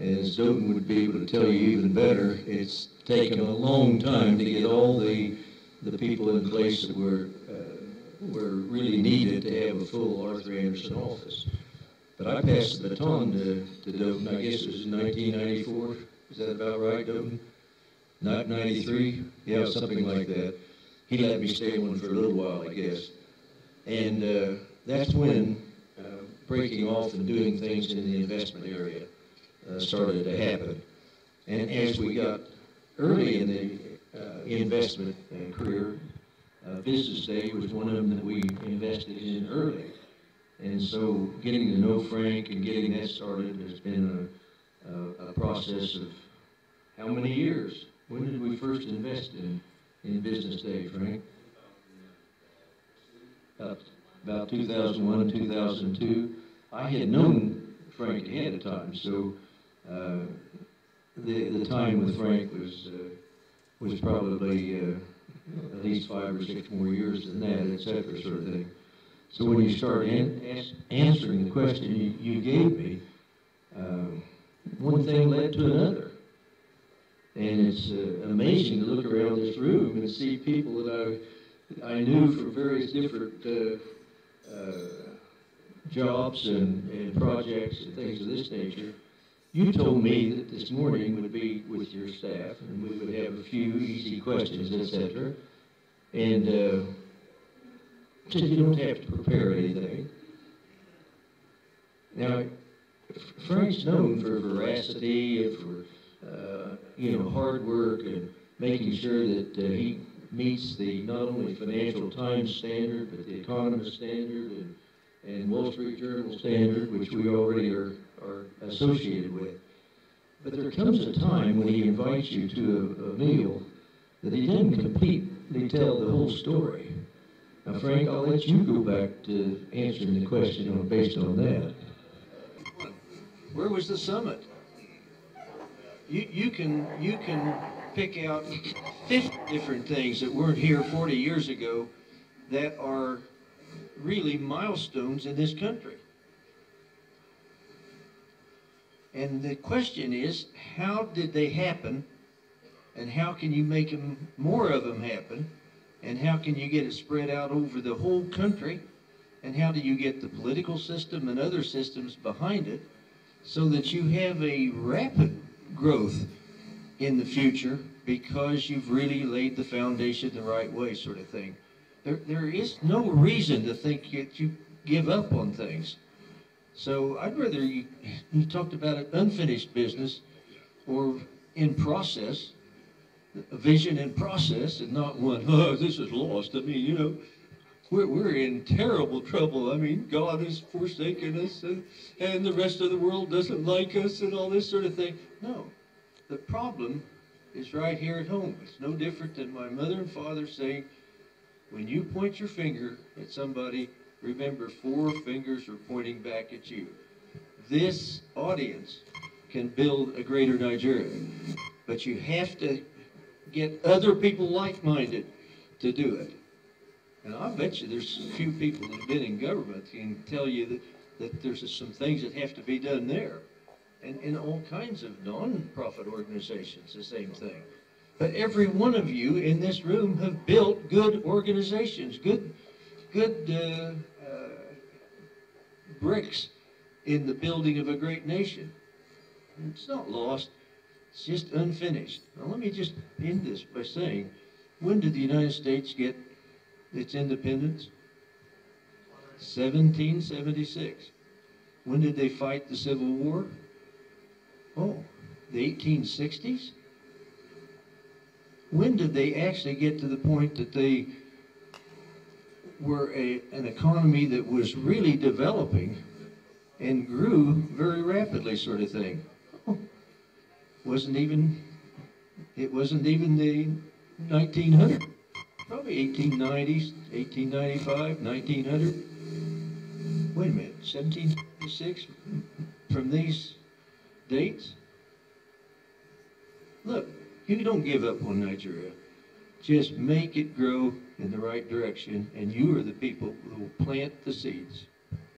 As Doughton would be able to tell you even better, it's taken a long time to get all the, the people in place that were, uh, were really needed to have a full Arthur Andersen office. But I passed the baton to, to Doughton, I guess it was in nineteen ninety-four, is that about right, Doughton? Not ninety-three? Yeah, something like that. He let me stay on for a little while, I guess. And, uh, that's when, uh, breaking off and doing things in the investment area, started to happen. And as we got early in the, uh, investment uh, career, uh, Business Day was one of them that we invested in early. And so getting to know Frank and getting that started has been a, a, a process of how many years? When did we first invest in, in Business Day, Frank? About, about 2001, 2002. I had known Frank ahead of time, so uh, the, the time with Frank was, uh, was probably uh, at least five or six more years than that, et cetera, sort of thing. So when you start an, answering the question you, you gave me, one thing led to another. And it's uh, amazing to look around this room and see people that I, I knew from various different uh, uh, jobs and, and projects and things of this nature. You told me that this morning would be with your staff and we would have a few easy questions, etc. And uh, you don't have to prepare anything. Now, Frank's known for veracity and for, uh, you know, hard work and making sure that uh, he meets the not only Financial Times standard, but the Economist standard and, and Wall Street Journal standard, which we already are, are associated with. But there comes a time when he invites you to a, a meal that he doesn't completely tell the whole story. Now, Frank, I'll let you go back to answering the question on, based on that. Where was the summit? You, you can you can pick out 50 different things that weren't here 40 years ago that are really milestones in this country. And the question is, how did they happen? And how can you make them, more of them happen? And how can you get it spread out over the whole country? And how do you get the political system and other systems behind it so that you have a rapid growth in the future because you've really laid the foundation the right way, sort of thing. There, there is no reason to think that you give up on things. So I'd rather you, you talked about an unfinished business or in process a vision in process and not one, oh, this is lost. I mean, you know, we're, we're in terrible trouble. I mean, God has forsaken us and, and the rest of the world doesn't like us and all this sort of thing. No, the problem is right here at home. It's no different than my mother and father saying, when you point your finger at somebody, remember four fingers are pointing back at you. This audience can build a greater Nigeria, but you have to get other people like-minded to do it. And I bet you there's a few people that have been in government can tell you that, that there's some things that have to be done there. And in all kinds of non-profit organizations, the same thing. But every one of you in this room have built good organizations, good, good uh, uh, bricks in the building of a great nation. It's not lost. It's just unfinished. Now, let me just end this by saying, when did the United States get its independence? 1776. When did they fight the Civil War? Oh, the 1860s? When did they actually get to the point that they were a, an economy that was really developing and grew very rapidly, sort of thing? wasn't even, it wasn't even the 1900, probably 1890s, 1895, 1900. Wait a minute, 1776 from these dates? Look, you don't give up on Nigeria. Just make it grow in the right direction, and you are the people who will plant the seeds.